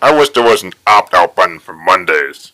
I wish there was an opt-out button for Mondays.